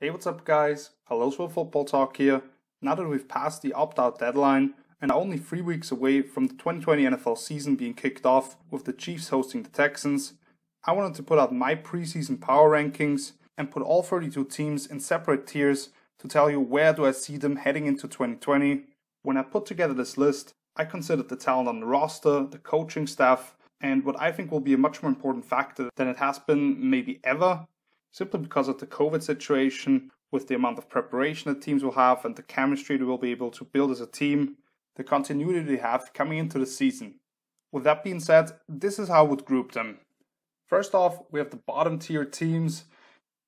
Hey, what's up, guys? Halil's Real Football Talk here. Now that we've passed the opt out deadline and are only three weeks away from the 2020 NFL season being kicked off with the Chiefs hosting the Texans, I wanted to put out my preseason power rankings and put all 32 teams in separate tiers to tell you where do I see them heading into 2020. When I put together this list, I considered the talent on the roster, the coaching staff, and what I think will be a much more important factor than it has been maybe ever simply because of the COVID situation, with the amount of preparation that teams will have and the chemistry they will be able to build as a team, the continuity they have coming into the season. With that being said, this is how I would group them. First off, we have the bottom tier teams.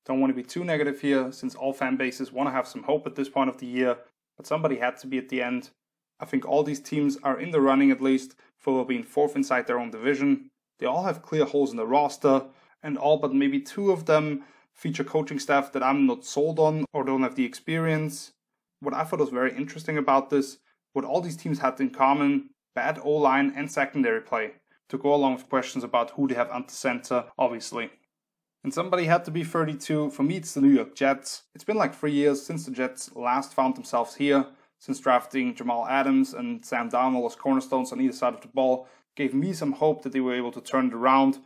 Don't want to be too negative here, since all fan bases want to have some hope at this point of the year, but somebody had to be at the end. I think all these teams are in the running at least for being fourth inside their own division. They all have clear holes in the roster, and all but maybe two of them feature coaching staff that I'm not sold on or don't have the experience. What I thought was very interesting about this, what all these teams had in common bad O line and secondary play, to go along with questions about who they have under center, obviously. And somebody had to be 32. For me, it's the New York Jets. It's been like three years since the Jets last found themselves here, since drafting Jamal Adams and Sam Darnold as cornerstones on either side of the ball, gave me some hope that they were able to turn it around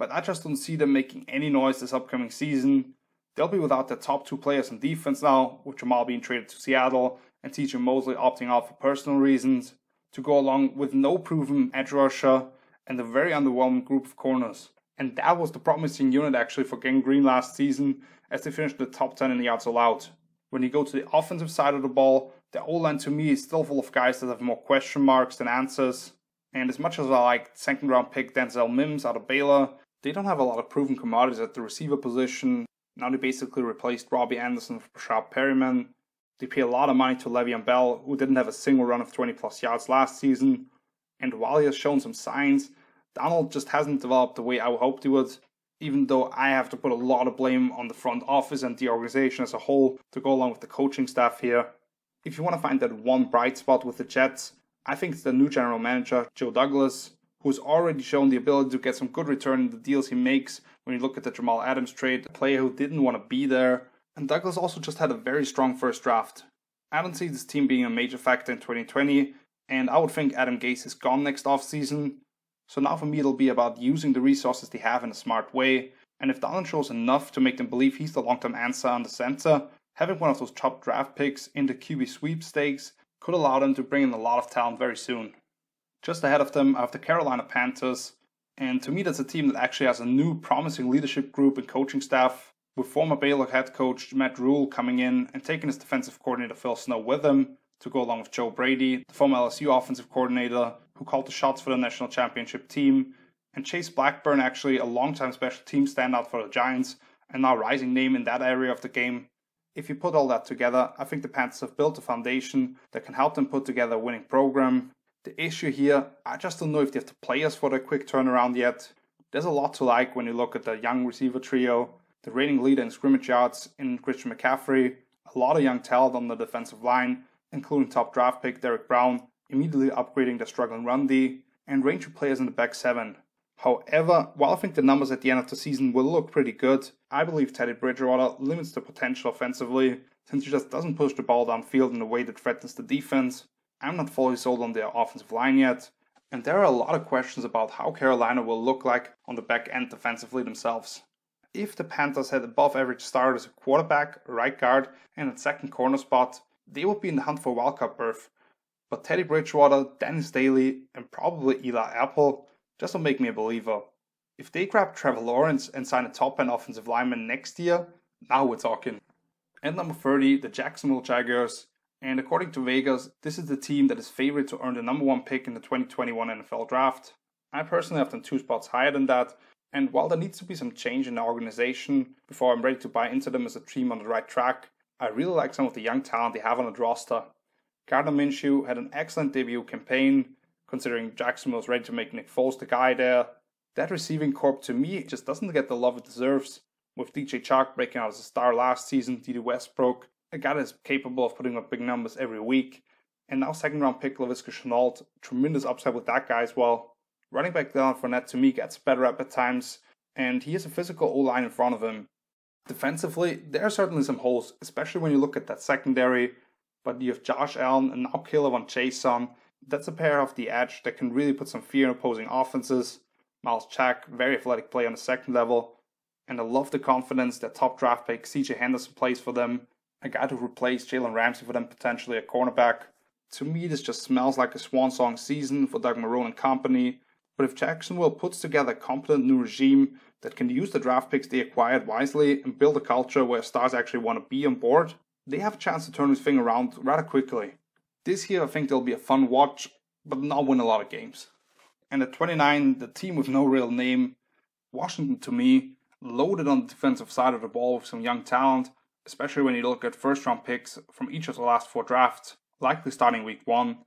but I just don't see them making any noise this upcoming season. They'll be without their top two players on defense now, with Jamal being traded to Seattle and CJ Mosley opting out for personal reasons, to go along with no proven edge rusher and a very underwhelming group of corners. And that was the promising unit actually for Gang Green last season, as they finished the top 10 in the yards allowed. When you go to the offensive side of the ball, the O line to me is still full of guys that have more question marks than answers. And as much as I like second round pick Denzel Mims out of Baylor, they don't have a lot of proven commodities at the receiver position. Now they basically replaced Robbie Anderson for Breshad Perriman. They pay a lot of money to Le'Veon Bell, who didn't have a single run of 20 plus yards last season. And while he has shown some signs, Darnold just hasn't developed the way I hoped he would, even though I have to put a lot of blame on the front office and the organization as a whole to go along with the coaching staff here. If you want to find that one bright spot with the Jets, I think it's the new general manager, Joe Douglas, who's already shown the ability to get some good return in the deals he makes when you look at the Jamal Adams trade, a player who didn't want to be there. And Douglas also just had a very strong first draft. I don't see this team being a major factor in 2020, and I would think Adam Gase is gone next offseason. So now for me, it'll be about using the resources they have in a smart way. And if Darnold shows enough to make them believe he's the long term answer on the center, having one of those top draft picks in the QB sweepstakes could allow them to bring in a lot of talent very soon. Just ahead of them, I have the Carolina Panthers. And to me, that's a team that actually has a new promising leadership group and coaching staff, with former Baylor head coach Matt Rhule coming in and taking his defensive coordinator Phil Snow with him to go along with Joe Brady, the former LSU offensive coordinator who called the shots for the national championship team, and Chase Blackburn, actually a longtime special team standout for the Giants and now rising name in that area of the game. If you put all that together, I think the Panthers have built a foundation that can help them put together a winning program the issue here, I just don't know if they have the players for the quick turnaround yet. There's a lot to like when you look at the young receiver trio, the reigning leader in scrimmage yards in Christian McCaffrey, a lot of young talent on the defensive line, including top draft pick Derrick Brown, immediately upgrading the struggling run D, and range of players in the back seven. However, while I think the numbers at the end of the season will look pretty good, I believe Teddy Bridgewater limits the potential offensively since he just doesn't push the ball downfield in a way that threatens the defense I'm not fully sold on their offensive line yet, and there are a lot of questions about how Carolina will look like on the back end defensively themselves. If the Panthers had above average starters at quarterback, right guard, and at second corner spot, they would be in the hunt for wildcard berth. But Teddy Bridgewater, Dennis Daley, and probably Eli Apple just don't make me a believer. If they grab Trevor Lawrence and sign a top end offensive lineman next year, now we're talking. At number 30, the Jacksonville Jaguars. And according to Vegas, this is the team that is favored to earn the number one pick in the 2021 NFL draft. I personally have them two spots higher than that, and while there needs to be some change in the organization before I'm ready to buy into them as a team on the right track, I really like some of the young talent they have on the roster. Gardner Minshew had an excellent debut campaign, considering Jackson was ready to make Nick Foles the guy there. That receiving corp to me just doesn't get the love it deserves, with DJ Chark breaking out as a star last season, Dede Westbrook a guy that's capable of putting up big numbers every week. And now second round pick Laviska Shenault, tremendous upside with that guy as well. Running back Leonard Fournette to me gets better up at times, and he has a physical O line in front of him. Defensively, there are certainly some holes, especially when you look at that secondary. But you have Josh Allen and now K'Lavon Chaisson. That's a pair off the edge that can really put some fear in opposing offenses. Myles Jack, very athletic play on the second level. And I love the confidence that top draft pick CJ Henderson plays for them. A guy to replace Jalen Ramsey for them potentially a cornerback. To me, this just smells like a swan song season for Doug Marrone and company. But if Jacksonville puts together a competent new regime that can use the draft picks they acquired wisely and build a culture where stars actually want to be on board, they have a chance to turn this thing around rather quickly. This year, I think they'll be a fun watch, but not win a lot of games. And at 29, the team with no real name, Washington to me, loaded on the defensive side of the ball with some young talent, especially when you look at first round picks from each of the last four drafts, likely starting week one.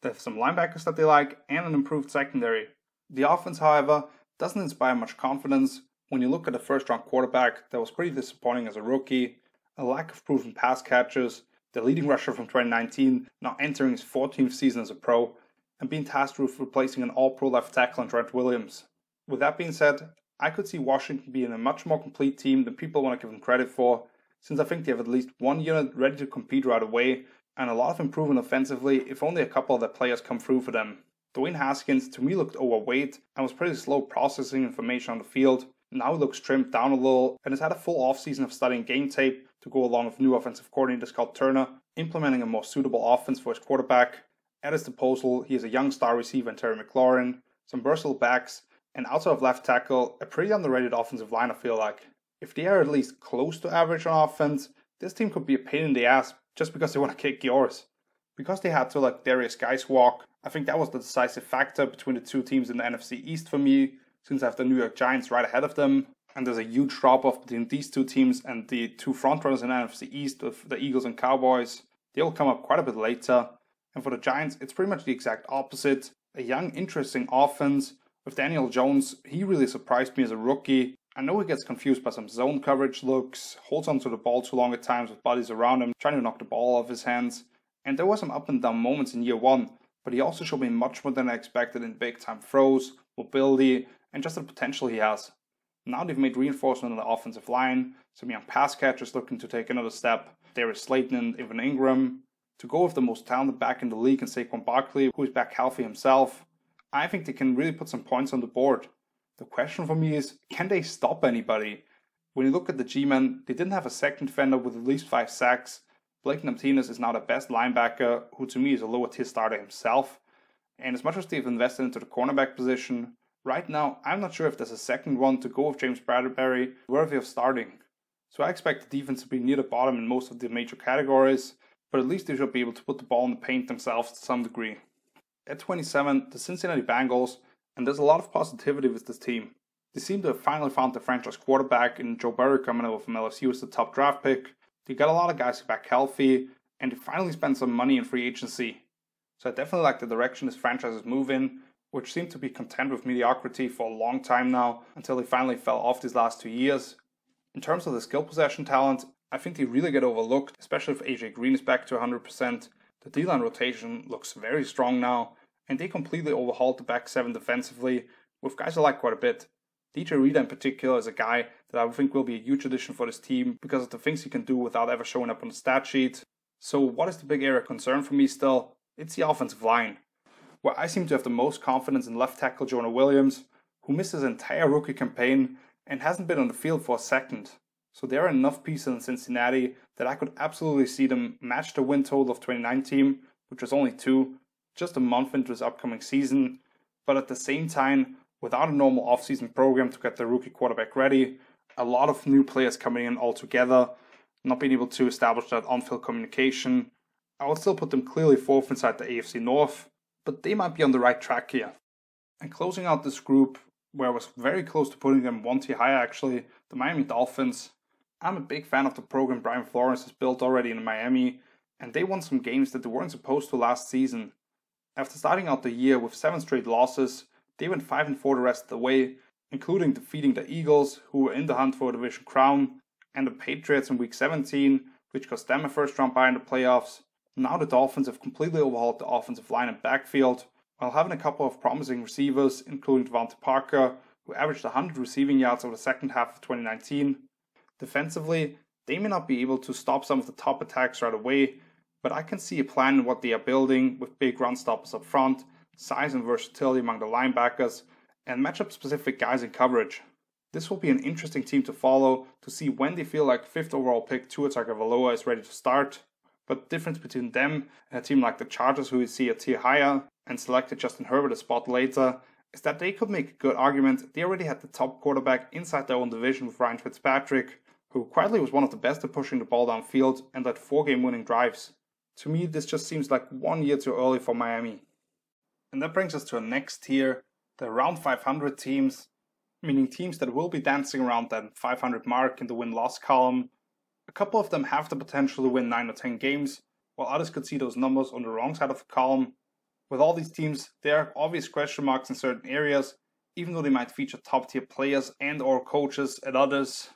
They have some linebackers that they like and an improved secondary. The offense, however, doesn't inspire much confidence when you look at the first round quarterback that was pretty disappointing as a rookie, a lack of proven pass catchers, the leading rusher from 2019 now entering his 14th season as a pro, and being tasked with replacing an all pro left tackle in Trent Williams. With that being said, I could see Washington being a much more complete team than people want to give them credit for, since I think they have at least one unit ready to compete right away and a lot of improvement offensively if only a couple of their players come through for them. Dwayne Haskins to me looked overweight and was pretty slow processing information on the field. Now he looks trimmed down a little and has had a full offseason of studying game tape to go along with new offensive coordinator Scott Turner, implementing a more suitable offense for his quarterback. At his disposal, he has a young star receiver in Terry McLaurin, some versatile backs, and outside of left tackle, a pretty underrated offensive line, I feel like. If they are at least close to average on offense, this team could be a pain in the ass just because they want to kick yours. Because they had to let Derrius Guice walk, I think that was the decisive factor between the two teams in the NFC East for me, since I have the New York Giants right ahead of them. And there's a huge drop off between these two teams and the two frontrunners in the NFC East with the Eagles and Cowboys. They'll come up quite a bit later. And for the Giants, it's pretty much the exact opposite. A young, interesting offense. With Daniel Jones, he really surprised me as a rookie. I know he gets confused by some zone coverage looks, holds onto the ball too long at times with bodies around him, trying to knock the ball off his hands. And there were some up and down moments in year one, but he also showed me much more than I expected in big time throws, mobility, and just the potential he has. Now they've made reinforcement on the offensive line, some young pass catchers looking to take another step. Darius Slayton and Evan Engram, To go with the most talented back in the league and Saquon Barkley, who is back healthy himself, I think they can really put some points on the board. The question for me is can they stop anybody? When you look at the G Men, they didn't have a second defender with at least five sacks. Blake Martinez is now the best linebacker, who to me is a lower tier starter himself. And as much as they've invested into the cornerback position, right now I'm not sure if there's a second one to go with James Bradberry worthy of starting. So I expect the defense to be near the bottom in most of the major categories, but at least they should be able to put the ball in the paint themselves to some degree. At 27, the Cincinnati Bengals and there's a lot of positivity with this team. They seem to have finally found the franchise quarterback in Joe Burrow coming over from LSU as the top draft pick. They got a lot of guys back healthy, and they finally spent some money in free agency. So I definitely like the direction this franchise is moving, which seemed to be content with mediocrity for a long time now until they finally fell off these last two years. In terms of the skill possession talent, I think they really get overlooked, especially if AJ Green is back to 100%. The D line rotation looks very strong now, and they completely overhauled the back seven defensively with guys I like quite a bit. DJ Reader in particular is a guy that I think will be a huge addition for this team because of the things he can do without ever showing up on the stat sheet. So, what is the big area of concern for me still? It's the offensive line, where I seem to have the most confidence in left tackle Jonah Williams, who missed his entire rookie campaign and hasn't been on the field for a second. So, there are enough pieces in Cincinnati that I could absolutely see them match the win total of 2019, which was only two, just a month into his upcoming season, but at the same time, without a normal offseason program to get the rookie quarterback ready, a lot of new players coming in altogether, not being able to establish that on field communication, I would still put them clearly fourth inside the AFC North, but they might be on the right track here. And closing out this group, where I was very close to putting them one tier higher actually, the Miami Dolphins. I'm a big fan of the program Brian Flores has built already in Miami, and they won some games that they weren't supposed to last season. After starting out the year with seven straight losses, they went 5 and 4 the rest of the way, including defeating the Eagles, who were in the hunt for a division crown, and the Patriots in week 17, which cost them a first round bye in the playoffs. Now the Dolphins have completely overhauled the offensive line and backfield, while having a couple of promising receivers, including DeVante Parker, who averaged 100 receiving yards over the second half of 2019. Defensively, they may not be able to stop some of the top attacks right away, but I can see a plan in what they are building with big run stoppers up front, size and versatility among the linebackers, and matchup specific guys in coverage. This will be an interesting team to follow to see when they feel like fifth overall pick Tua Tagovailoa is ready to start. But the difference between them and a team like the Chargers, who we see a tier higher and selected Justin Herbert a spot later, is that they could make a good argument. They already had the top quarterback inside their own division with Ryan Fitzpatrick, who quietly was one of the best at pushing the ball downfield and led four game winning drives. To me, this just seems like one year too early for Miami. And that brings us to our next tier, the around 500 teams, meaning teams that will be dancing around that 500 mark in the win loss column. A couple of them have the potential to win 9 or 10 games, while others could see those numbers on the wrong side of the column. With all these teams, there are obvious question marks in certain areas, even though they might feature top tier players and or coaches at others.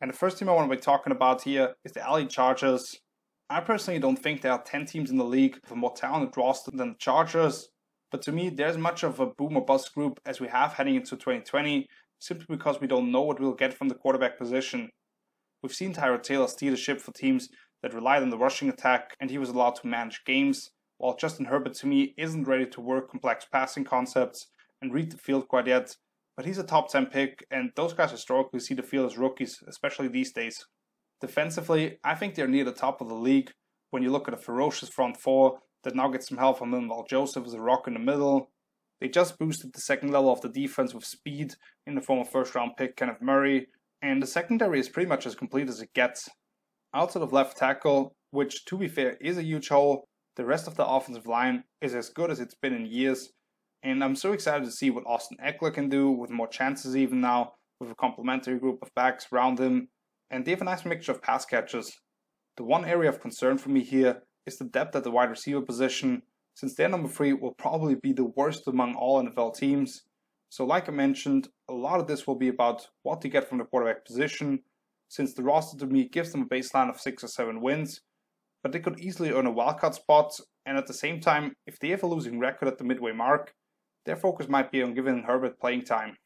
And the first team I want to be talking about here is the LA Chargers. I personally don't think there are 10 teams in the league with more talented roster than the Chargers, but to me, there's much of a boom or bust group as we have heading into 2020, simply because we don't know what we'll get from the quarterback position. We've seen Tyrod Taylor steer the ship for teams that relied on the rushing attack, and he was allowed to manage games, while Justin Herbert to me isn't ready to work complex passing concepts and read the field quite yet. But he's a top 10 pick, and those guys historically see the field as rookies, especially these days. Defensively, I think they're near the top of the league when you look at a ferocious front four that now gets some help from Linval Joseph as a rock in the middle. They just boosted the second level of the defense with speed in the form of first round pick Kenneth Murray, and the secondary is pretty much as complete as it gets. Outside of left tackle, which to be fair is a huge hole, the rest of the offensive line is as good as it's been in years, and I'm so excited to see what Austin Ekeler can do with more chances even now, with a complementary group of backs around him, and they have a nice mixture of pass catchers. The one area of concern for me here is the depth at the wide receiver position, since their number three will probably be the worst among all NFL teams. So, like I mentioned, a lot of this will be about what to get from the quarterback position, since the roster to me gives them a baseline of six or seven wins, but they could easily earn a wildcard spot, and at the same time, if they have a losing record at the midway mark, their focus might be on giving Herbert playing time.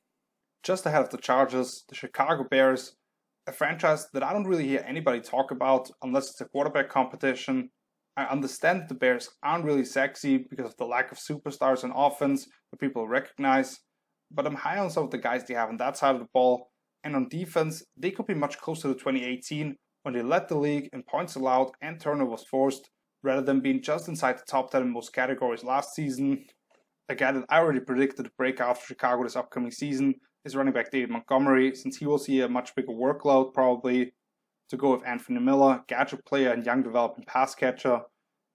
Just ahead of the Chargers, the Chicago Bears, a franchise that I don't really hear anybody talk about unless it's a quarterback competition, I understand the Bears aren't really sexy because of the lack of superstars on offense that people recognize, but I'm high on some of the guys they have on that side of the ball. And on defense, they could be much closer to 2018 when they led the league in points allowed and turnovers forced, rather than being just inside the top 10 in most categories last season. A that I already predicted to break out for Chicago this upcoming season is running back David Montgomery, since he will see a much bigger workload probably to go with Anthony Miller, gadget player and young developing pass catcher,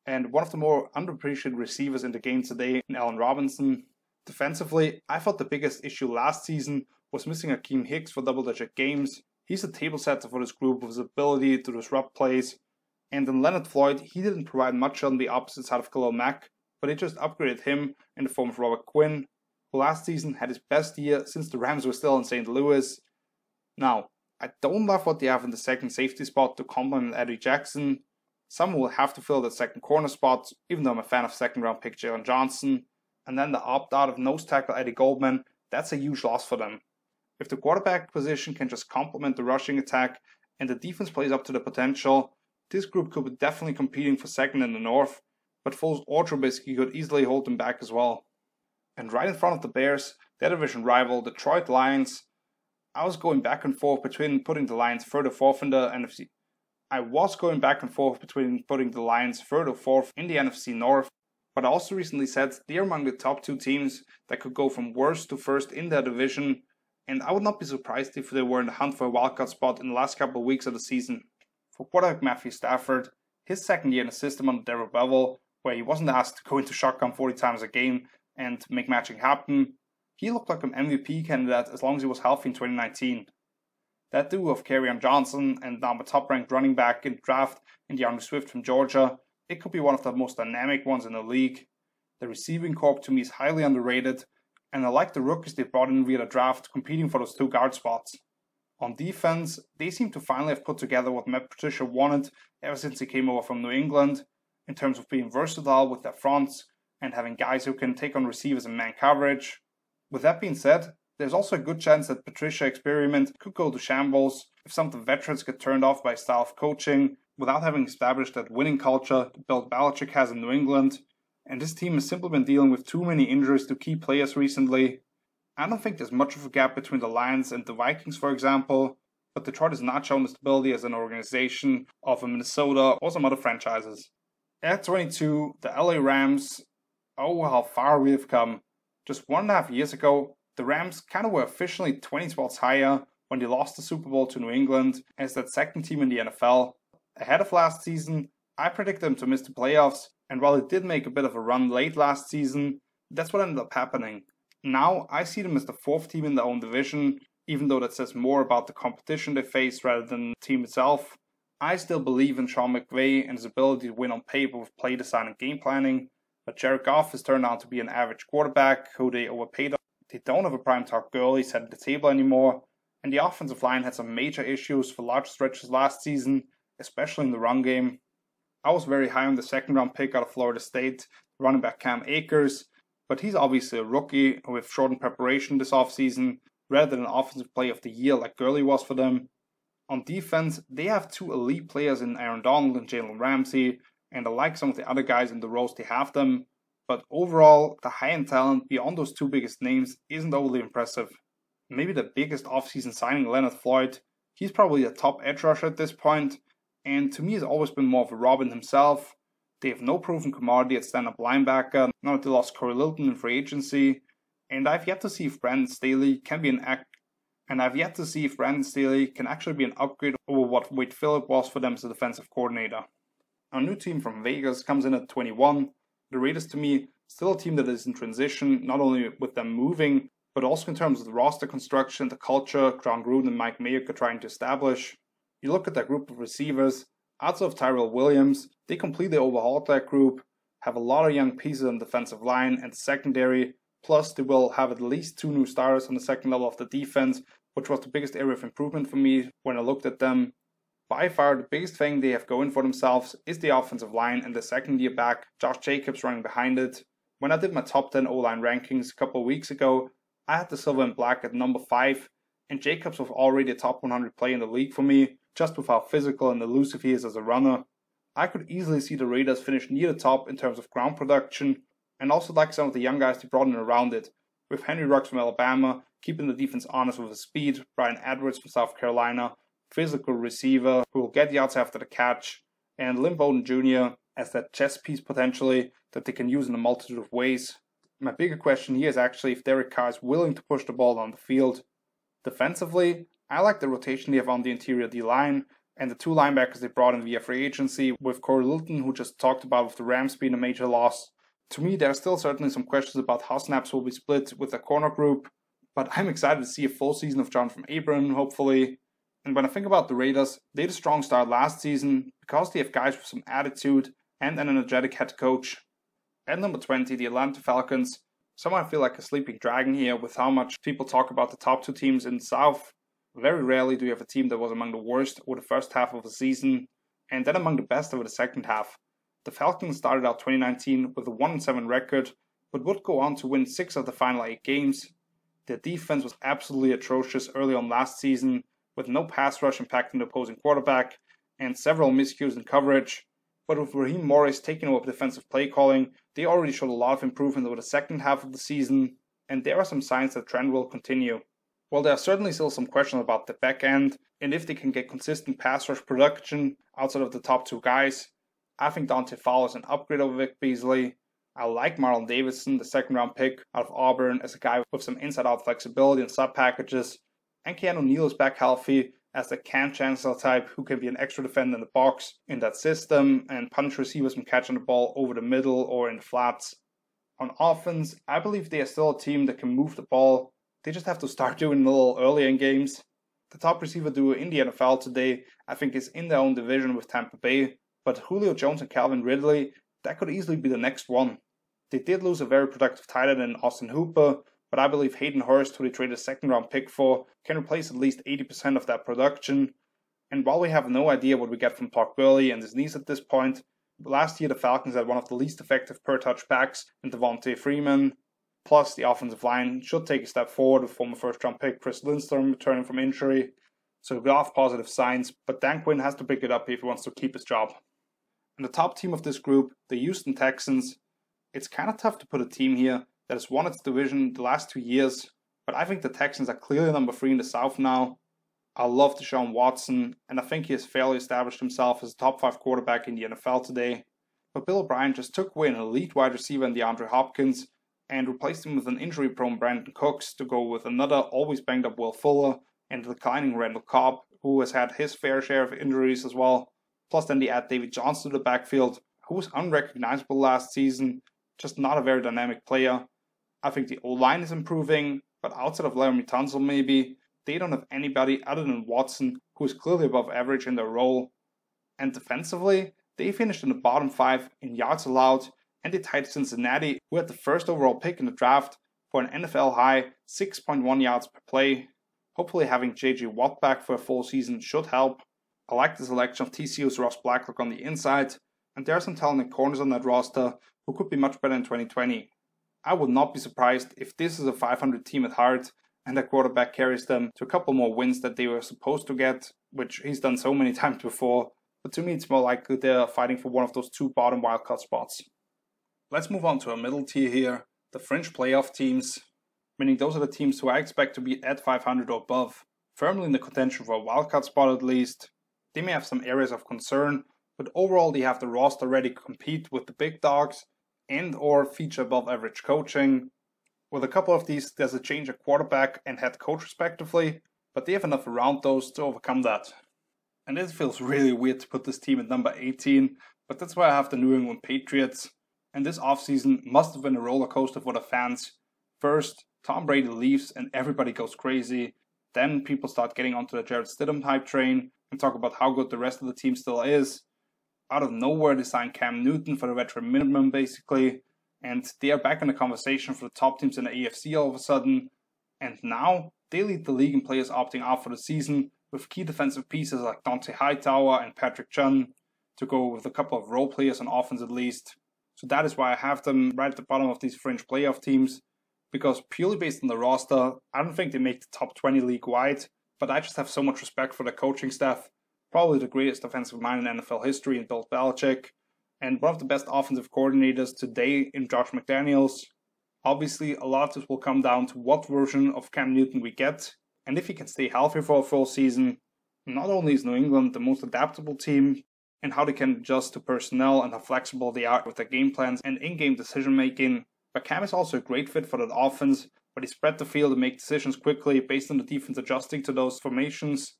and one of the more underappreciated receivers in the game today, in Allen Robinson. Defensively, I thought the biggest issue last season was missing Akiem Hicks for double digit games. He's a table setter for this group with his ability to disrupt plays. And then Leonard Floyd, he didn't provide much on the opposite side of Khalil Mack, but they just upgraded him in the form of Robert Quinn, who last season had his best year since the Rams were still in St. Louis. Now, I don't love what they have in the second safety spot to complement Eddie Jackson. Someone will have to fill that second corner spot, even though I'm a fan of second round pick Jaylon Johnson. And then the opt out of nose tackle Eddie Goldman, that's a huge loss for them. If the quarterback position can just complement the rushing attack and the defense plays up to the potential, this group could be definitely competing for second in the North, but Foles or Trubisky could easily hold them back as well. And right in front of the Bears, their division rival, Detroit Lions, I was going back and forth between putting the Lions further forth in the NFC. I was going back and forth between putting the Lions further forth in the NFC North, but I also recently said they're among the top two teams that could go from worst to first in their division, and I would not be surprised if they were in the hunt for a wildcard spot in the last couple of weeks of the season. For quarterback Matthew Stafford, his second year in the system under Darrell Bevell, where he wasn't asked to go into shotgun 40 times a game and make matching happen, he looked like an MVP candidate as long as he was healthy in 2019. That duo of Kerryon Johnson and now a top ranked running back in the draft in D'Andre Swift from Georgia, it could be one of the most dynamic ones in the league. The receiving corps to me is highly underrated, and I like the rookies they brought in via the draft competing for those two guard spots. On defense, they seem to finally have put together what Matt Patricia wanted ever since he came over from New England, in terms of being versatile with their fronts and having guys who can take on receivers in man coverage, with that being said, there's also a good chance that Patricia experiment could go to shambles if some of the veterans get turned off by style of coaching without having established that winning culture that Bill Belichick has in New England. And this team has simply been dealing with too many injuries to key players recently. I don't think there's much of a gap between the Lions and the Vikings, for example, but Detroit has not shown the stability as an organization of a Minnesota or some other franchises. At 22, the LA Rams, oh, how far we have come. Just one and a half years ago, the Rams kind of were officially 20 spots higher when they lost the Super Bowl to New England as that second team in the NFL. Ahead of last season, I predicted them to miss the playoffs, and while it did make a bit of a run late last season, that's what ended up happening. Now I see them as the fourth team in their own division, even though that says more about the competition they face rather than the team itself. I still believe in Sean McVay and his ability to win on paper with play design and game planning, but Jared Goff has turned out to be an average quarterback who they overpaid they don't have a prime Todd Gurley set at the table anymore, and the offensive line had some major issues for large stretches last season, especially in the run game. I was very high on the second round pick out of Florida State, running back Cam Akers, but he's obviously a rookie with shortened preparation this offseason rather than an offensive play of the year like Gurley was for them. On defense, they have two elite players in Aaron Donald and Jalen Ramsey, and I like some of the other guys in the roles they have them, but overall, the high end talent beyond those two biggest names isn't overly impressive. Maybe the biggest offseason signing, Leonard Floyd, he's probably a top edge rusher at this point, and to me has always been more of a Robin himself. They have no proven commodity at stand up linebacker, now that they lost Cory Littleton in free agency, and I've yet to see if Brandon Staley can be an act and I've yet to see if Brandon Staley can actually be an upgrade over what Wade Phillip was for them as a defensive coordinator. Our new team from Vegas comes in at 21, the Raiders, to me, still a team that is in transition, not only with them moving, but also in terms of the roster construction, the culture Jon Gruden and Mike Mayock are trying to establish. You look at that group of receivers, outside of Tyrell Williams, they completely overhauled that group, have a lot of young pieces on the defensive line and secondary, plus they will have at least two new starters on the second level of the defense, which was the biggest area of improvement for me when I looked at them by far the biggest thing they have going for themselves is the offensive line and the second year back, Josh Jacobs running behind it. When I did my top 10 O line rankings a couple of weeks ago, I had the silver and black at number 5, and Jacobs was already a top 100 play in the league for me, just with how physical and elusive he is as a runner. I could easily see the Raiders finish near the top in terms of ground production, and also like some of the young guys they brought in around it, with Henry Ruggs from Alabama keeping the defense honest with his speed, Bryan Edwards from South Carolina, physical receiver who will get yards after the catch, and Lynn Bowden Jr. as that chess piece potentially that they can use in a multitude of ways. My bigger question here is actually if Derek Carr is willing to push the ball on the field. Defensively, I like the rotation they have on the interior D line and the two linebackers they brought in via free agency with Cory Littleton, who just talked about with the Rams being a major loss. To me, there are still certainly some questions about how snaps will be split with the corner group, but I'm excited to see a full season of Johnathan Abram, hopefully, and when I think about the Raiders, they had a strong start last season because they have guys with some attitude and an energetic head coach. At number 20, the Atlanta Falcons. Somehow I feel like a sleeping dragon here with how much people talk about the top two teams in the South. Very rarely do you have a team that was among the worst over the first half of the season, and then among the best over the second half. The Falcons started out 2019 with a 1 7 record, but would go on to win six of the final eight games. Their defense was absolutely atrocious early on last season, with no pass rush impacting the opposing quarterback and several miscues in coverage. But with Raheem Morris taking over defensive play calling, they already showed a lot of improvement over the second half of the season, and there are some signs that trend will continue. While there are certainly still some questions about the back end and if they can get consistent pass rush production outside of the top two guys, I think Dante Fowler is an upgrade over Vic Beasley. I like Marlon Davidson, the second round pick out of Auburn, as a guy with some inside out flexibility and sub packages and Keanu Neal is back healthy as the Kam Chancellor type who can be an extra defender in the box in that system and punish receivers from catching the ball over the middle or in the flats. On offense, I believe they are still a team that can move the ball. They just have to start doing it a little earlier in games. The top receiver duo in the NFL today, I think, is in their own division with Tampa Bay, but Julio Jones and Calvin Ridley, that could easily be the next one. They did lose a very productive tight end in Austin Hooper, but I believe Hayden Hurst, who they traded a second round pick for, can replace at least 80% of that production. And while we have no idea what we get from Todd Gurley and his knees at this point, last year the Falcons had one of the least effective per touch backs in Devonta Freeman. Plus, the offensive line should take a step forward with former first round pick Chris Lindstrom returning from injury. So we have positive signs, but Dan Quinn has to pick it up if he wants to keep his job. And the top team of this group, the Houston Texans, it's kind of tough to put a team here that has won its division the last two years, but I think the Texans are clearly number three in the South now. I love Deshaun Watson, and I think he has fairly established himself as a top five quarterback in the NFL today. But Bill O'Brien just took away an elite wide receiver in DeAndre Hopkins and replaced him with an injury prone Brandin Cooks to go with another always banged up Will Fuller and the declining Randall Cobb, who has had his fair share of injuries as well. Plus, then they add David Johnson to the backfield, who was unrecognizable last season, just not a very dynamic player. I think the O line is improving, but outside of Laremy Tunsil, maybe, they don't have anybody other than Watson who is clearly above average in their role. And defensively, they finished in the bottom five in yards allowed, and they tied Cincinnati, who had the first overall pick in the draft, for an NFL high 6.1 yards per play. Hopefully, having JJ Watt back for a full season should help. I like the selection of TCU's Ross Blacklock on the inside, and there are some talented corners on that roster who could be much better in 2020. I would not be surprised if this is a 500 team at heart and the quarterback carries them to a couple more wins that they were supposed to get, which he's done so many times before. But to me, it's more likely they're fighting for one of those two bottom wildcard spots. Let's move on to a middle tier here the fringe playoff teams, meaning those are the teams who I expect to be at 500 or above, firmly in the contention for a wildcard spot at least. They may have some areas of concern, but overall they have the roster ready to compete with the big dogs and or feature above average coaching, with a couple of these, there's a change of quarterback and head coach respectively, but they have enough around those to overcome that. And it feels really weird to put this team at number 18, but that's why I have the New England Patriots. And this offseason must have been a roller coaster for the fans. First, Tom Brady leaves and everybody goes crazy. Then people start getting onto the Jarrett Stidham hype train and talk about how good the rest of the team still is. Out of nowhere, they sign Cam Newton for the veteran minimum, basically and they are back in the conversation for the top teams in the AFC all of a sudden. And now they lead the league in players opting out for the season, with key defensive pieces like Dont'a Hightower and Patrick Chung to go with a couple of role players on offense at least. So that is why I have them right at the bottom of these fringe playoff teams. Because purely based on the roster, I don't think they make the top 20 league wide, but I just have so much respect for the coaching staff. Probably the greatest offensive mind in NFL history in Bill Belichick and one of the best offensive coordinators today in Josh McDaniels. Obviously, a lot of this will come down to what version of Cam Newton we get, and if he can stay healthy for a full season. Not only is New England the most adaptable team, and how they can adjust to personnel and how flexible they are with their game plans and in game decision making, but Cam is also a great fit for that offense, where they spread the field and make decisions quickly based on the defense adjusting to those formations.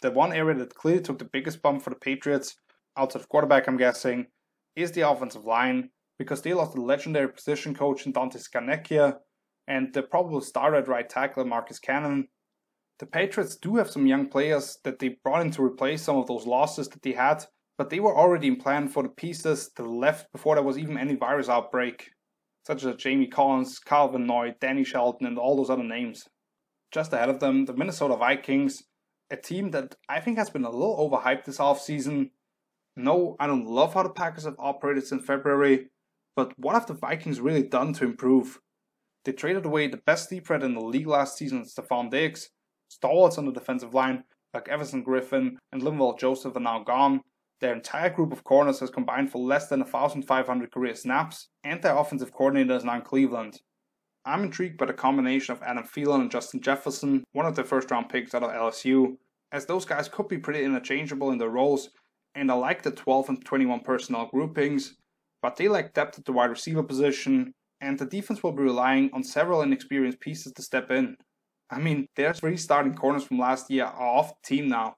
The one area that clearly took the biggest bump for the Patriots, outside of quarterback, I'm guessing, is the offensive line because they lost the legendary position coach in Dante Scarnecchia and the probable starter at right tackle Marcus Cannon. The Patriots do have some young players that they brought in to replace some of those losses that they had, but they were already in plan for the pieces that left before there was even any virus outbreak, such as Jamie Collins, Van Noy, Danny Shelton, and all those other names. Just ahead of them, the Minnesota Vikings, a team that I think has been a little overhyped this offseason no, I don't love how the Packers have operated since February, but what have the Vikings really done to improve? They traded away the best deep threat in the league last season, Stefon Diggs. Stalwarts on the defensive line, like Everson Griffen and Linval Joseph, are now gone. Their entire group of corners has combined for less than 1,500 career snaps, and their offensive coordinator is now in Cleveland. I'm intrigued by the combination of Adam Thielen and Justin Jefferson, one of the first round picks out of LSU, as those guys could be pretty interchangeable in their roles and I like the 12 and 21 personnel groupings, but they lack depth at the wide receiver position, and the defense will be relying on several inexperienced pieces to step in. I mean, their three starting corners from last year are off the team now,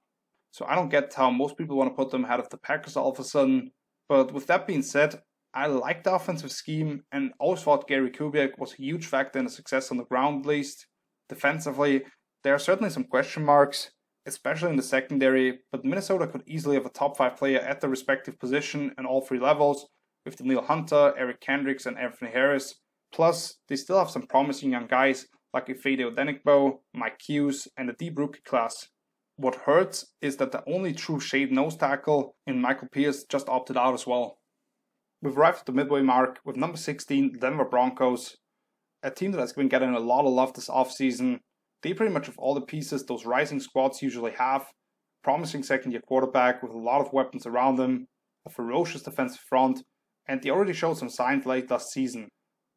so I don't get how most people want to put them ahead of the Packers all of a sudden. But with that being said, I like the offensive scheme and always thought Gary Kubiak was a huge factor in the success on the ground, at least. Defensively, there are certainly some question marks, especially in the secondary, but Minnesota could easily have a top five player at their respective position in all three levels, with Danielle Hunter, Eric Kendricks, and Anthony Harris. Plus, they still have some promising young guys like Ifeadi Odenigbo, Mike Hughes, and the deep rookie class. What hurts is that the only true shade nose tackle in Michael Pierce just opted out as well. We've arrived at the midway mark with number 16, Denver Broncos. a team that has been getting a lot of love this offseason. They pretty much have all the pieces those rising squads usually have. Promising second year quarterback with a lot of weapons around them, a ferocious defensive front, and they already showed some signs late last season.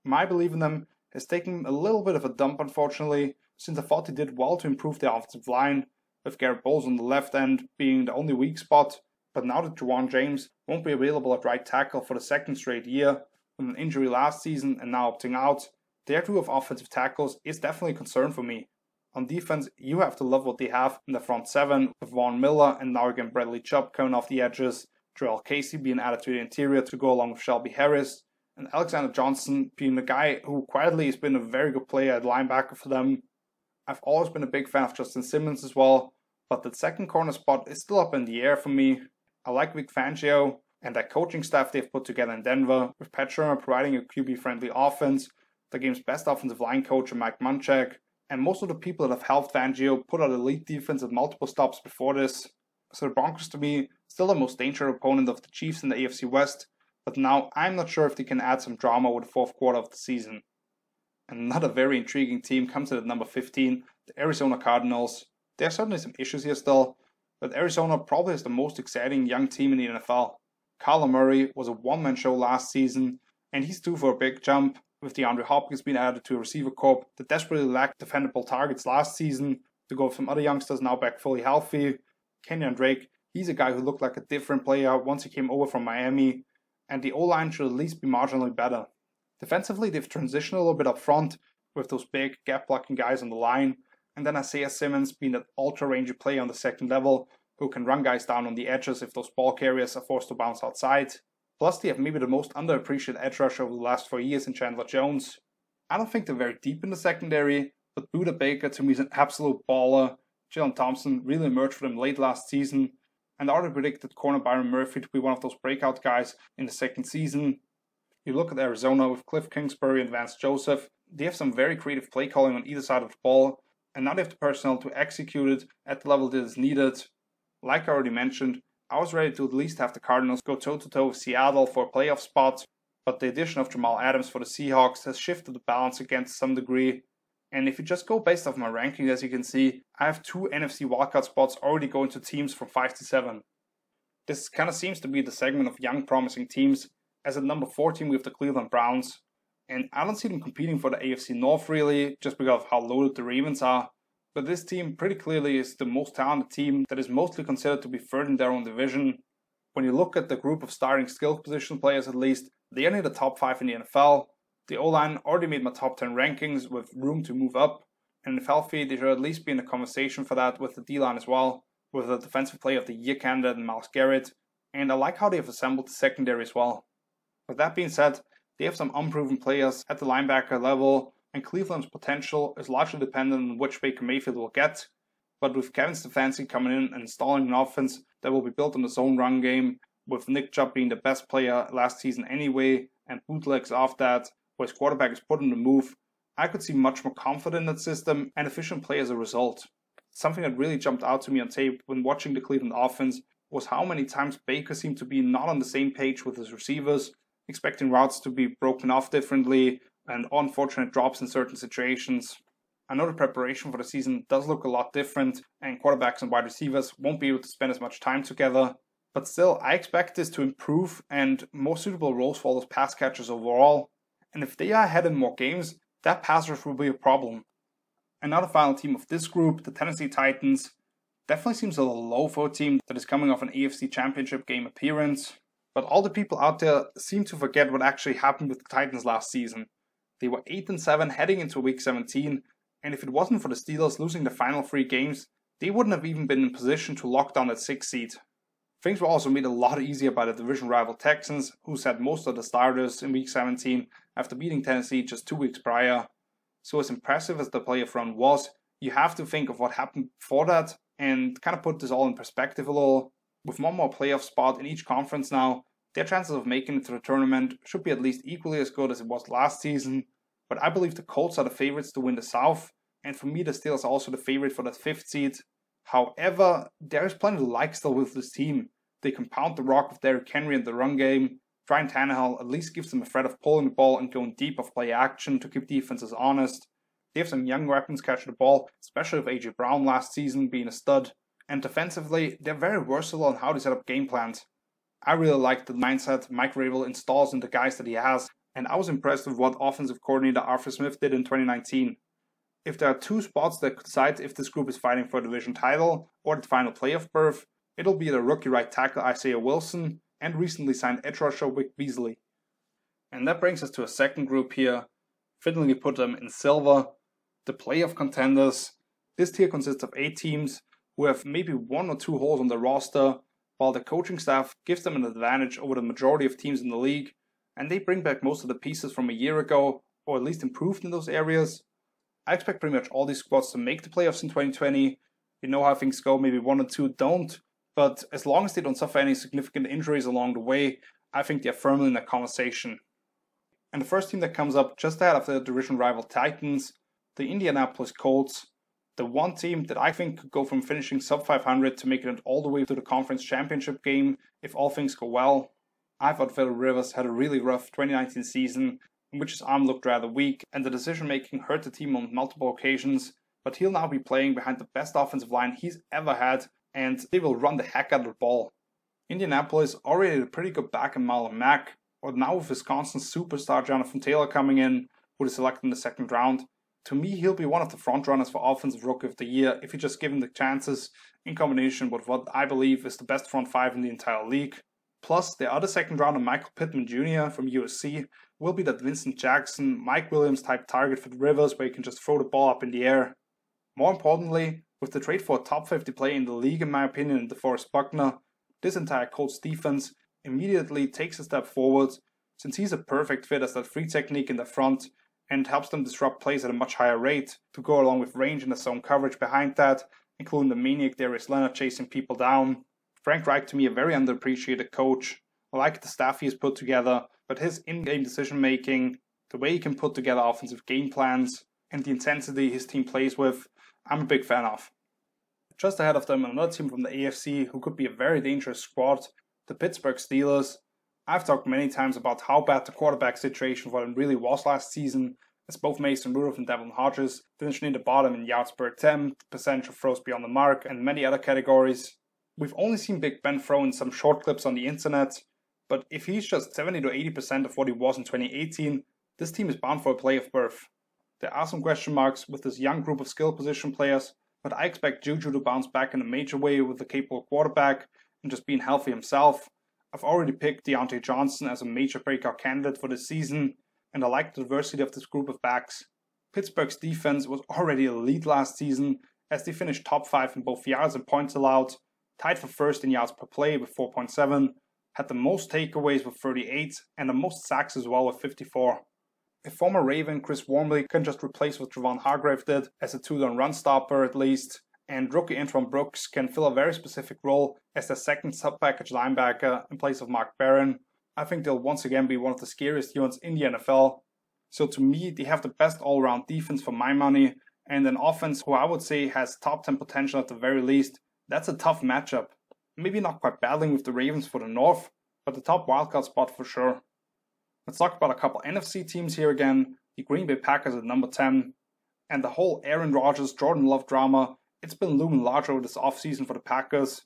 My belief in them has taken a little bit of a dump, unfortunately, since I thought they did well to improve their offensive line, with Garett Bolles on the left end being the only weak spot. But now that Ja'Wuan James won't be available at right tackle for the second straight year, with an injury last season and now opting out, their two of offensive tackles is definitely a concern for me. On defense, you have to love what they have in the front seven, with Von Miller and now again Bradley Chubb coming off the edges, Jurrell Casey being added to the interior to go along with Shelby Harris, and Alexander Johnson being the guy who quietly has been a very good player at linebacker for them. I've always been a big fan of Justin Simmons as well, but the second corner spot is still up in the air for me. I like Vic Fangio and that coaching staff they've put together in Denver, with Pat Shurmur providing a QB friendly offense, the game's best offensive line coach Mike Munchak, and most of the people that have helped Fangio put out elite defense at multiple stops before this. So the Broncos, to me, still the most dangerous opponent of the Chiefs in the AFC West, but now I'm not sure if they can add some drama with the fourth quarter of the season. Another very intriguing team comes in at number 15, the Arizona Cardinals. There are certainly some issues here still, but Arizona probably has the most exciting young team in the NFL. Kyler Murray was a one man show last season, and he's due for a big jump, with DeAndre Hopkins being added to a receiver corps that desperately lacked defendable targets last season to go from other youngsters now back fully healthy. Kenyan Drake, he's a guy who looked like a different player once he came over from Miami, and the O line should at least be marginally better. Defensively, they've transitioned a little bit up front with those big gap blocking guys on the line, and then Isaiah Simmons being that ultra rangy player on the second level who can run guys down on the edges if those ball carriers are forced to bounce outside. Plus, they have maybe the most underappreciated edge rusher over the last four years in Chandler Jones. I don't think they're very deep in the secondary, but Budda Baker to me is an absolute baller. Jalen Thompson really emerged for them late last season, and I already predicted corner Byron Murphy to be one of those breakout guys in the second season. You look at Arizona with Cliff Kingsbury and Vance Joseph, they have some very creative play calling on either side of the ball, and not have the personnel to execute it at the level that is needed. Like I already mentioned, I was ready to at least have the Cardinals go toe to toe with Seattle for a playoff spot, but the addition of Jamal Adams for the Seahawks has shifted the balance again to some degree. And if you just go based off my ranking, as you can see, I have two NFC wildcard spots already going to teams from 5 to 7. This kind of seems to be the segment of young promising teams, as at number 14 we have the Cleveland Browns. And I don't see them competing for the AFC North really, just because of how loaded the Ravens are. But this team pretty clearly is the most talented team that is mostly considered to be third in their own division. When you look at the group of starting skill position players, at least, they are near the top 5 in the NFL. The O line already made my top 10 rankings with room to move up. And if healthy, they should at least be in the conversation for that with the D line as well, with the defensive player of the year candidate in Myles Garrett. And I like how they have assembled the secondary as well. With that being said, they have some unproven players at the linebacker level and Cleveland's potential is largely dependent on which Baker Mayfield will get. But with Kevin Stefanski coming in and installing an offense that will be built on the zone run game, with Nick Chubb being the best player last season anyway, and bootlegs off that, where his quarterback is put on the move, I could see much more confidence in that system and efficient play as a result. Something that really jumped out to me on tape when watching the Cleveland offense was how many times Baker seemed to be not on the same page with his receivers, expecting routes to be broken off differently, and unfortunate drops in certain situations. I know the preparation for the season does look a lot different, and quarterbacks and wide receivers won't be able to spend as much time together. But still, I expect this to improve and more suitable roles for all those pass catchers overall. And if they are ahead in more games, that pass rush will be a problem. Another final team of this group, the Tennessee Titans, definitely seems a little low for a team that is coming off an AFC Championship game appearance. But all the people out there seem to forget what actually happened with the Titans last season. They were 8 and 7 heading into week 17, and if it wasn't for the Steelers losing the final three games, they wouldn't have even been in position to lock down that 6th seed. Things were also made a lot easier by the division rival Texans, who set most of the starters in week 17 after beating Tennessee just two weeks prior. So, as impressive as the playoff run was, you have to think of what happened before that and kind of put this all in perspective a little. With one more playoff spot in each conference now, their chances of making it to the tournament should be at least equally as good as it was last season, but I believe the Colts are the favorites to win the South, and for me, the Steelers are also the favorite for the fifth seed. However, there is plenty to like still with this team. They compound the rock with Derrick Henry in the run game. Ryan Tannehill at least gives them a threat of pulling the ball and going deep of play action to keep defenses honest. They have some young weapons catching the ball, especially with AJ Brown last season being a stud. And defensively, they're very versatile on how they set up game plans. I really like the mindset Mike Vrabel installs in the guys that he has, and I was impressed with what offensive coordinator Arthur Smith did in 2019. If there are two spots that could decide if this group is fighting for a division title or the final playoff berth, it'll be the rookie right tackle Isaiah Wilson and recently signed edge rusher Vic Beasley. And that brings us to a second group here. Fittingly put them in silver, the playoff contenders. This tier consists of eight teams who have maybe one or two holes on their roster, while the coaching staff gives them an advantage over the majority of teams in the league, and they bring back most of the pieces from a year ago, or at least improved in those areas. I expect pretty much all these squads to make the playoffs in 2020. You know how things go, maybe one or two don't, but as long as they don't suffer any significant injuries along the way, I think they're firmly in that conversation. And the first team that comes up just ahead of the division rival Titans the Indianapolis Colts, the one team that I think could go from finishing sub 500 to making it all the way to the conference championship game if all things go well. I thought Phil Rivers had a really rough 2019 season in which his arm looked rather weak and the decision making hurt the team on multiple occasions, but he'll now be playing behind the best offensive line he's ever had and they will run the heck out of the ball. Indianapolis already had a pretty good back in Marlon Mack, but now with Wisconsin superstar Jonathan Taylor coming in, who they selected in the second round, to me, he'll be one of the front runners for Offensive Rookie of the Year if you just give him the chances in combination with what I believe is the best front five in the entire league. Plus, the other second rounder, Michael Pittman Jr. from USC, will be that Vincent Jackson, Mike Williams type target for the Rivers where you can just throw the ball up in the air. More importantly, with the trade for a top 50 player in the league, in my opinion, in DeForest Buckner, this entire Colts defense immediately takes a step forward since he's a perfect fit as that three technique in the front and helps them disrupt plays at a much higher rate to go along with range and the zone coverage behind that, including the maniac Darius Leonard chasing people down. Frank Reich, to me, a very underappreciated coach. I like the staff he has put together, but his in game decision making, the way he can put together offensive game plans, and the intensity his team plays with, I'm a big fan of. Just ahead of them, another team from the AFC who could be a very dangerous squad, the Pittsburgh Steelers. I've talked many times about how bad the quarterback situation for them really was last season, as both Mason Rudolph and Devlin Hodges finished near the bottom in yards per attempt, percentage of throws beyond the mark, and many other categories. We've only seen Big Ben throw in some short clips on the internet, but if he's just 70 to 80% of what he was in 2018, this team is bound for a playoff berth. There are some question marks with this young group of skill position players, but I expect Juju to bounce back in a major way with a capable quarterback and just being healthy himself, I've already picked Diontae Johnson as a major breakout candidate for this season, and I like the diversity of this group of backs. Pittsburgh's defense was already elite last season, as they finished top 5 in both yards and points allowed, tied for first in yards per play with 4.7, had the most takeaways with 38, and the most sacks as well with 54. If former Raven Chris Wormley can just replace what Javon Hargrave did as a two-down run stopper at least, and rookie Antoine Brooks can fill a very specific role as the second sub-package linebacker in place of Mark Barron. I think they'll once again be one of the scariest units in the NFL. So to me, they have the best all-around defense for my money, and an offense who I would say has top 10 potential at the very least. That's a tough matchup. Maybe not quite battling with the Ravens for the North, but the top wildcard spot for sure. Let's talk about a couple NFC teams here again. The Green Bay Packers at number 10, and the whole Aaron Rodgers, Jordan Love drama it's been looming large over this offseason for the Packers,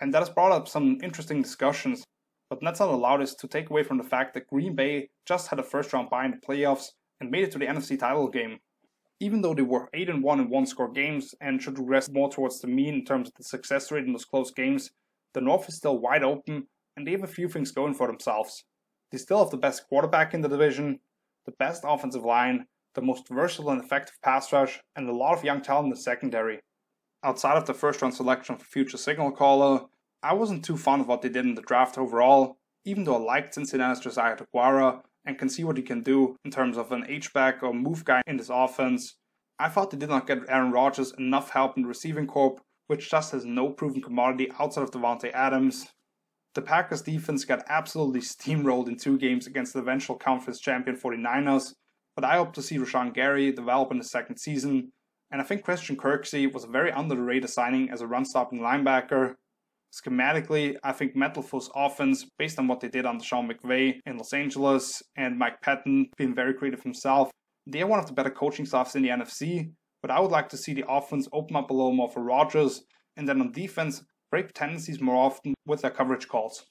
and that has brought up some interesting discussions. But that's not allowed us to take away from the fact that Green Bay just had a first round bye in the playoffs and made it to the NFC title game. Even though they were 8 and 1 in one score games and should regress more towards the mean in terms of the success rate in those close games, the North is still wide open and they have a few things going for themselves. They still have the best quarterback in the division, the best offensive line, the most versatile and effective pass rush, and a lot of young talent in the secondary outside of the first round selection for future signal caller, I wasn't too fond of what they did in the draft overall, even though I liked Cincinnati's Josiah Deguara and can see what he can do in terms of an H-back or move guy in this offense. I thought they did not get Aaron Rodgers enough help in the receiving corps, which just has no proven commodity outside of Davante Adams. The Packers defense got absolutely steamrolled in two games against the eventual conference champion 49ers, but I hope to see Rashan Gary develop in the second season and I think Christian Kirksey was a very under the radar signing as a run stopping linebacker. Schematically, I think Matt LaFleur's offense, based on what they did under Sean McVay in Los Angeles and Mike Pettine being very creative himself, they are one of the better coaching staffs in the NFC. But I would like to see the offense open up a little more for Rodgers, and then on defense, break tendencies more often with their coverage calls.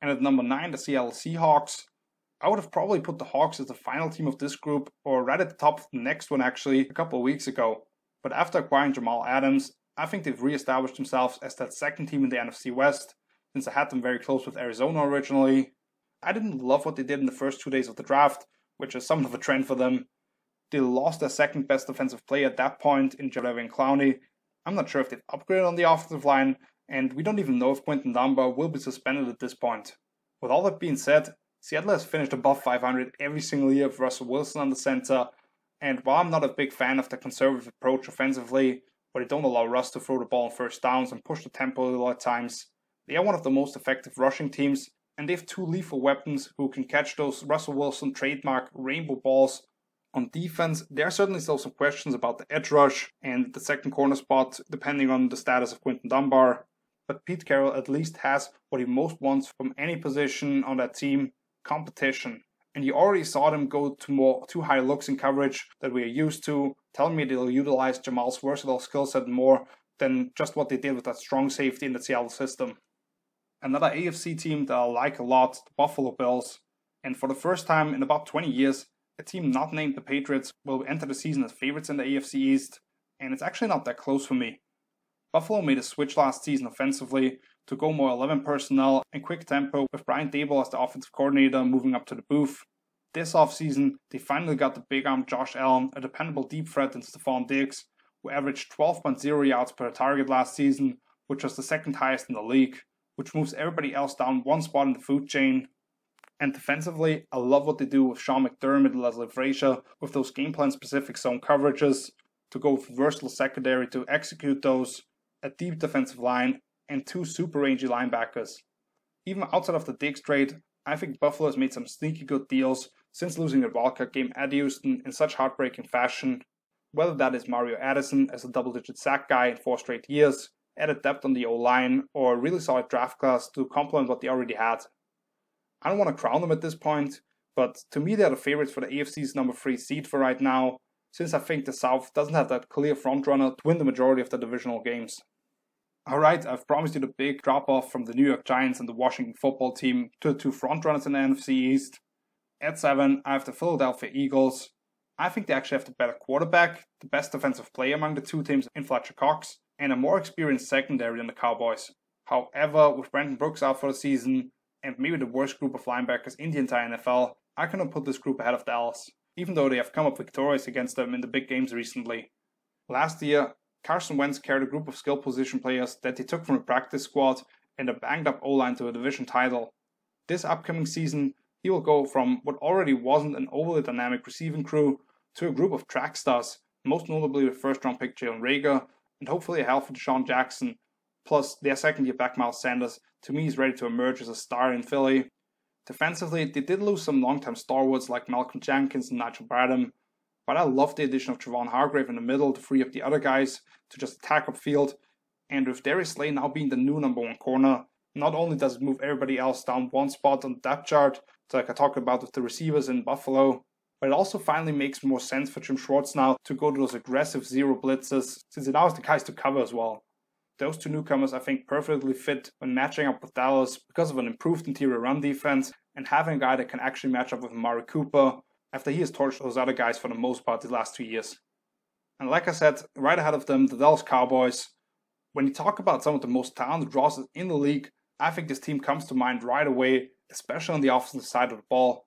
And at number 9, the Seattle Seahawks. I would have probably put the Hawks as the final team of this group, or right at the top of the next one actually, a couple of weeks ago. But after acquiring Jamal Adams, I think they've re-established themselves as that second team in the NFC West, since I had them very close with Arizona originally. I didn't love what they did in the first two days of the draft, which is somewhat of a trend for them. They lost their second best defensive player at that point in Jadeveon Clowney. I'm not sure if they've upgraded on the offensive line, and we don't even know if Quinton Dunbar will be suspended at this point. With all that being said, Seattle has finished above 500 every single year with Russell Wilson on the center, and while I'm not a big fan of the conservative approach offensively, where they don't allow Russ to throw the ball on first downs and push the tempo a lot of times, they are one of the most effective rushing teams, and they have two lethal weapons who can catch those Russell Wilson trademark rainbow balls. On defense, there are certainly still some questions about the edge rush and the second corner spot, depending on the status of Quinton Dunbar. But Pete Carroll at least has what he most wants from any position on that team competition. And you already saw them go to more two high looks in coverage that we are used to, telling me they'll utilize Jamal's versatile skill set more than just what they did with that strong safety in the Seattle system. Another AFC team that I like a lot, the Buffalo Bills. And for the first time in about 20 years, a team not named the Patriots will enter the season as favorites in the AFC East, and it's actually not that close for me. Buffalo made a switch last season offensively to go more 11 personnel and quick tempo with Brian Daboll as the offensive coordinator moving up to the booth. This offseason, they finally got the big arm Josh Allen, a dependable deep threat in Stefon Diggs, who averaged 12.0 yards per target last season, which was the second highest in the league, which moves everybody else down one spot in the food chain. And defensively, I love what they do with Sean McDermott and Leslie Frazier with those game plan specific zone coverages to go with versatile secondary to execute those, a deep defensive line, and two super rangy linebackers. Even outside of the Diggs trade, I think Buffalo has made some sneaky good deals since losing the wildcard game at Houston in such heartbreaking fashion. Whether that is Mario Addison as a double digit sack guy in four straight years, added depth on the O line, or a really solid draft class to complement what they already had. I don't want to crown them at this point, but to me they're the favorites for the AFC's number 3 seed for right now, since I think the South doesn't have that clear frontrunner to win the majority of the divisional games. All right, I've promised you the big drop off from the New York Giants and the Washington football team to the two frontrunners in the NFC East. At seven, I have the Philadelphia Eagles. I think they actually have the better quarterback, the best defensive player among the two teams in Fletcher Cox, and a more experienced secondary than the Cowboys. However, with Brandon Brooks out for the season, and maybe the worst group of linebackers in the entire NFL, I cannot put this group ahead of Dallas, even though they have come up victorious against them in the big games recently. Last year, Carson Wentz carried a group of skill position players that he took from a practice squad and a banged up O line to a division title. This upcoming season, he will go from what already wasn't an overly dynamic receiving crew to a group of track stars, most notably with first round pick Jalen Reagor and hopefully a healthy DeSean Jackson, plus their second year back Miles Sanders. To me, is ready to emerge as a star in Philly. Defensively, they did lose some long-time stalwarts like Malcolm Jenkins and Nigel Bradham, but I love the addition of Javon Hargrave in the middle to free up the other guys to just attack upfield. And with Darius Slay now being the new number one corner, not only does it move everybody else down one spot on the depth chart, like I talked about with the receivers in Buffalo, but it also finally makes more sense for Jim Schwartz now to go to those aggressive zero blitzes, since it allows the guys to cover as well. Those two newcomers, I think, perfectly fit when matching up with Dallas because of an improved interior run defense and having a guy that can actually match up with Amari Cooper, after he has torched those other guys for the most part the last two years. And like I said, right ahead of them, the Dallas Cowboys. When you talk about some of the most talented rosters in the league, I think this team comes to mind right away, especially on the offensive side of the ball.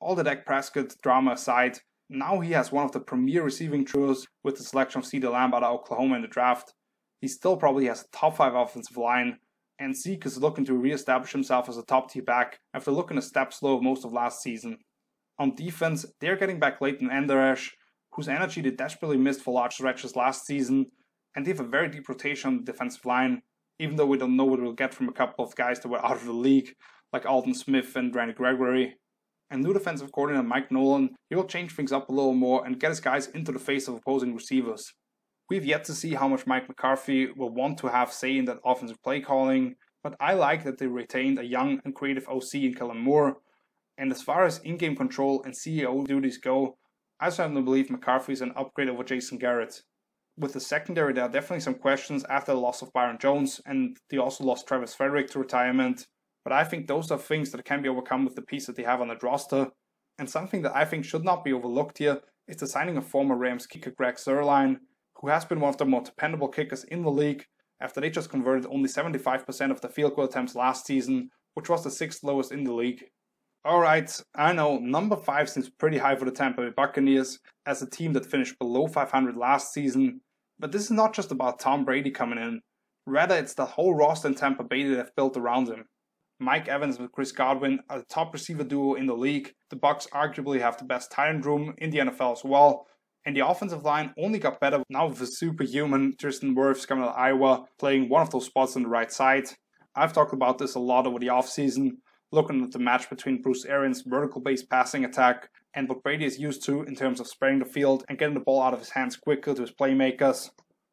All the Dak Prescott drama aside, now he has one of the premier receiving trios with the selection of CeeDee Lamb out of Oklahoma in the draft. He still probably has a top five offensive line, and Zeke is looking to re-establish himself as a top tier back after looking a step slow most of last season. On defense, they're getting back Leighton Vander Esch, whose energy they desperately missed for large stretches last season, and they have a very deep rotation on the defensive line, even though we don't know what we'll get from a couple of guys that were out of the league, like Aldon Smith and Randy Gregory. And new defensive coordinator Mike Nolan, he will change things up a little more and get his guys into the face of opposing receivers. We've yet to see how much Mike McCarthy will want to have say in that offensive play calling, but I like that they retained a young and creative OC in Kellen Moore. And as far as in game control and CEO duties go, I certainly believe McCarthy is an upgrade over Jason Garrett. With the secondary, there are definitely some questions after the loss of Byron Jones, and they also lost Travis Frederick to retirement. But I think those are things that can be overcome with the piece that they have on the roster. And something that I think should not be overlooked here is the signing of former Rams kicker Greg Zuerlein, who has been one of the more dependable kickers in the league after they just converted only 75% of the field goal attempts last season, which was the sixth lowest in the league. Alright, I know number 5 seems pretty high for the Tampa Bay Buccaneers as a team that finished below 500 last season, but this is not just about Tom Brady coming in, rather, it's the whole roster in Tampa Bay that have built around him. Mike Evans with Chris Godwin are the top receiver duo in the league. The Bucs arguably have the best tight end room in the NFL as well, and the offensive line only got better now with a superhuman Tristan Wirfs coming out of Iowa, playing one of those spots on the right side. I've talked about this a lot over the offseason, looking at the match between Bruce Arians' vertical based passing attack and what Brady is used to in terms of spreading the field and getting the ball out of his hands quicker to his playmakers.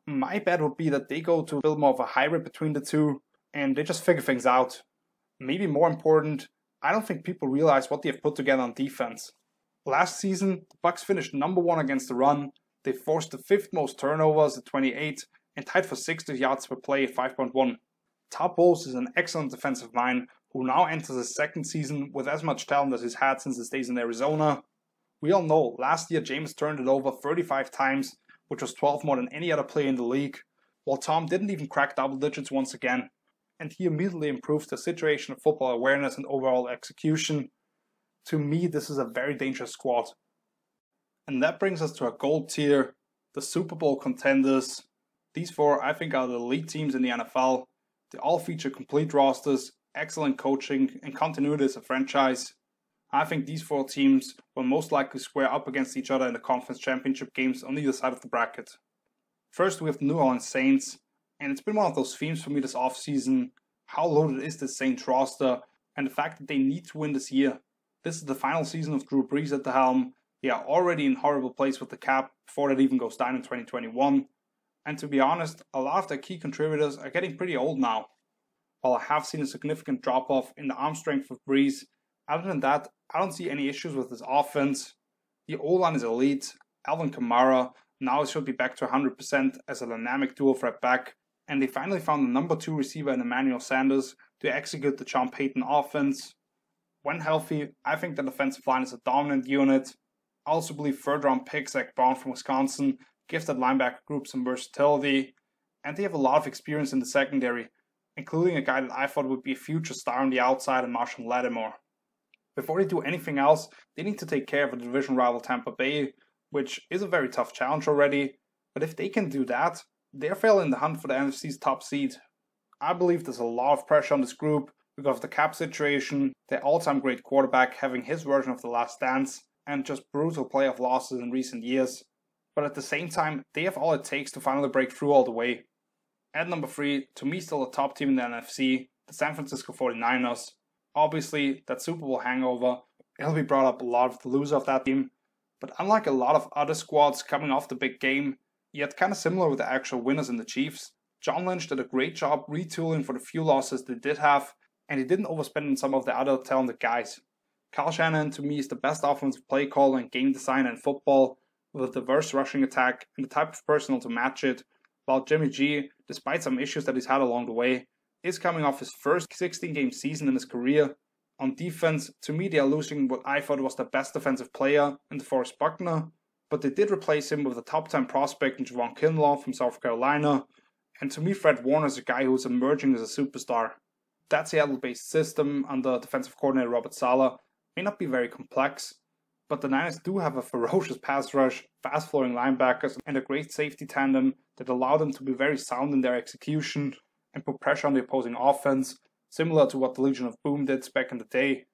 My bet would be that they go to a build more of a hybrid between the two and they just figure things out. Maybe more important, I don't think people realize what they have put together on defense. Last season, the Bucs finished number one against the run. They forced the fifth most turnovers at 28 and tied for 60 yards per play at 5.1. Todd Bowles is an excellent defensive mind who now enters his second season with as much talent as he's had since his days in Arizona. We all know last year Jameis turned it over 35 times, which was 12 more than any other player in the league, while Tom didn't even crack double digits once again. And he immediately improved the situation of football awareness and overall execution. To me, this is a very dangerous squad. And that brings us to our gold tier, the Super Bowl contenders. These four, I think, are the elite teams in the NFL. They all feature complete rosters, excellent coaching, and continuity as a franchise. I think these four teams will most likely square up against each other in the conference championship games on either side of the bracket. First, we have the New Orleans Saints, and it's been one of those themes for me this offseason. How loaded is this Saints roster, and the fact that they need to win this year. This is the final season of Drew Brees at the helm. They are already in horrible place with the cap before it even goes down in 2021. And to be honest, a lot of their key contributors are getting pretty old now. While I have seen a significant drop off in the arm strength of Brees, other than that, I don't see any issues with his offense. The O line is elite. Alvin Kamara now should be back to 100% as a dynamic dual threat back. And they finally found the number two receiver in Emmanuel Sanders to execute the Sean Payton offense. When healthy, I think the defensive line is a dominant unit. I also believe third round pick Zach Brown from Wisconsin gives that linebacker group some versatility, and they have a lot of experience in the secondary, including a guy that I thought would be a future star on the outside in Marshon Lattimore. Before they do anything else, they need to take care of a division rival Tampa Bay, which is a very tough challenge already. But if they can do that, they're fairly in the hunt for the NFC's top seed. I believe there's a lot of pressure on this group, because of the cap situation, their all time great quarterback having his version of the last dance, and just brutal playoff losses in recent years. But at the same time, they have all it takes to finally break through all the way. At number 3, to me still the top team in the NFC, the San Francisco 49ers. Obviously, that Super Bowl hangover, it'll be brought up a lot of the loser of that team. But unlike a lot of other squads coming off the big game, yet kind of similar with the actual winners in the Chiefs, John Lynch did a great job retooling for the few losses they did have and he didn't overspend on some of the other talented guys. Kyle Shanahan to me is the best offensive play caller and game designer in football, with a diverse rushing attack and the type of personnel to match it, while Jimmy G, despite some issues that he's had along the way, is coming off his first 16 game season in his career. On defense, to me they are losing what I thought was the best defensive player in DeForest Buckner, but they did replace him with a top 10 prospect in Javon Kinlaw from South Carolina, and to me Fred Warner is a guy who's emerging as a superstar. That Seattle based system under defensive coordinator Robert Saleh may not be very complex, but the Niners do have a ferocious pass rush, fast flowing linebackers, and a great safety tandem that allow them to be very sound in their execution and put pressure on the opposing offense, similar to what the Legion of Boom did back in the day.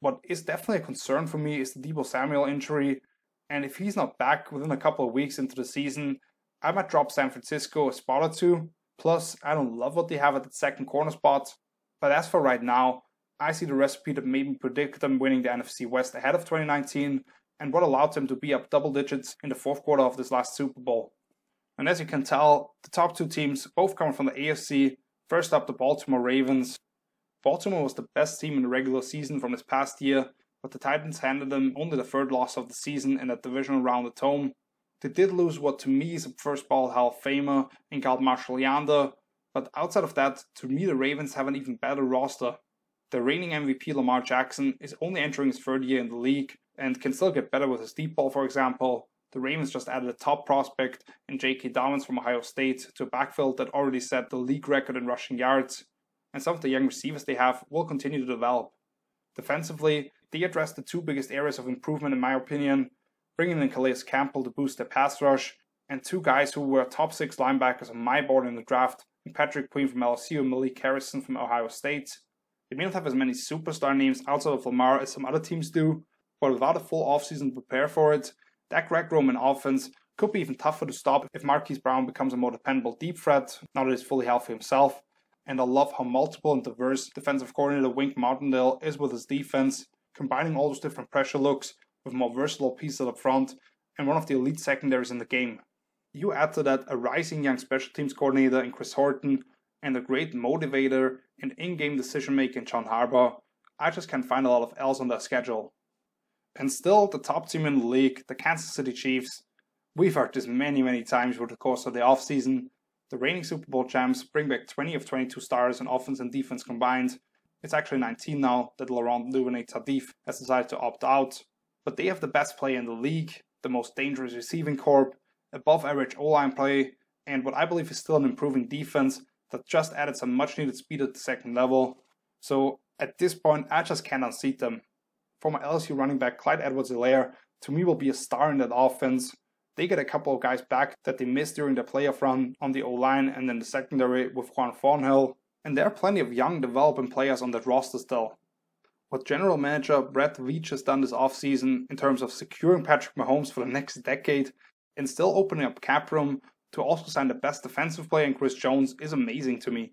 What is definitely a concern for me is the Deebo Samuel injury, and if he's not back within a couple of weeks into the season, I might drop San Francisco a spot or two. Plus, I don't love what they have at the second corner spot, but as for right now, I see the recipe that made me predict them winning the NFC West ahead of 2019 and what allowed them to be up double digits in the fourth quarter of this last Super Bowl. And as you can tell, the top two teams both coming from the AFC. First up, the Baltimore Ravens. Baltimore was the best team in the regular season from this past year, but the Titans handed them only the third loss of the season in that divisional round at home. They did lose what to me is a first ball Hall of Famer in Gal Marshal Yanda, but outside of that, to me the Ravens have an even better roster. The reigning MVP Lamar Jackson is only entering his third year in the league and can still get better with his deep ball, for example. The Ravens just added a top prospect in J.K. Dobbins from Ohio State to a backfield that already set the league record in rushing yards, and some of the young receivers they have will continue to develop. Defensively, they addressed the two biggest areas of improvement, in my opinion, bringing in Calais Campbell to boost their pass rush, and two guys who were top six linebackers on my board in the draft, Patrick Queen from LSU and Malik Harrison from Ohio State. They may not have as many superstar names outside of Lamar as some other teams do, but without a full offseason to prepare for it, that Greg Roman offense could be even tougher to stop if Marquise Brown becomes a more dependable deep threat now that he's fully healthy himself. And I love how multiple and diverse defensive coordinator Wink Martindale is with his defense, combining all those different pressure looks with more versatile pieces up front and one of the elite secondaries in the game. You add to that a rising young special teams coordinator in Chris Horton and a great motivator and in-game decision maker in John Harbaugh. I just can't find a lot of else on their schedule. And still, the top team in the league, the Kansas City Chiefs, we've heard this many, many times over the course of the offseason. The reigning Super Bowl champs bring back 20 of 22 stars in offense and defense combined. It's actually 19 now that Laurent Duvernay Tardif has decided to opt out. But they have the best play in the league, the most dangerous receiving corps, above average O line play, and what I believe is still an improving defense that just added some much needed speed at the second level. So at this point, I just can't unseat them former LSU running back Clyde Edwards-Helaire, to me will be a star in that offense. They get a couple of guys back that they missed during the playoff run on the O line and then the secondary with Juan Thornhill. And there are plenty of young developing players on that roster still. What general manager Brett Veach has done this offseason in terms of securing Patrick Mahomes for the next decade and still opening up cap room to also sign the best defensive player in Chris Jones is amazing to me.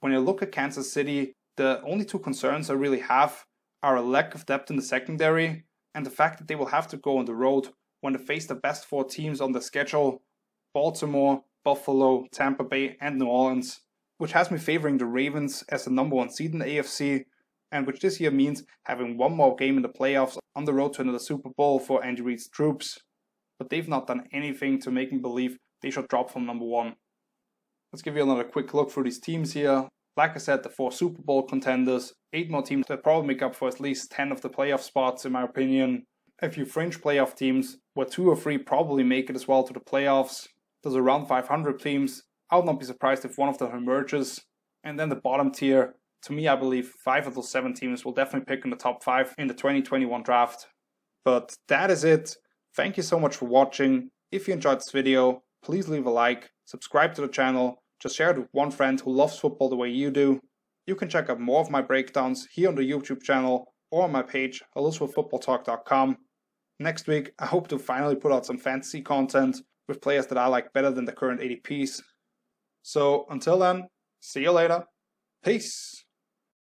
When you look at Kansas City, the only two concerns I really have are a lack of depth in the secondary and the fact that they will have to go on the road when they face the best four teams on the schedule Baltimore, Buffalo, Tampa Bay, and New Orleans, which has me favoring the Ravens as the number one seed in the AFC, and which this year means having one more game in the playoffs on the road to another Super Bowl for Andy Reid's troops. But they've not done anything to make me believe they should drop from number one. Let's give you another quick look through these teams here. Like I said, the four Super Bowl contenders, eight more teams that probably make up for at least 10 of the playoff spots, in my opinion. A few fringe playoff teams, where two or three probably make it as well to the playoffs. There's around 500 teams. I would not be surprised if one of them emerges. And then the bottom tier, to me, I believe five of those seven teams will definitely pick in the top five in the 2021 draft. But that is it. Thank you so much for watching. If you enjoyed this video, please leave a like, subscribe to the channel, just share it with one friend who loves football the way you do. You can check out more of my breakdowns here on the YouTube channel or on my page, halilsrealfootballtalk.com. Next week, I hope to finally put out some fantasy content with players that I like better than the current ADPs. So until then, see you later. Peace.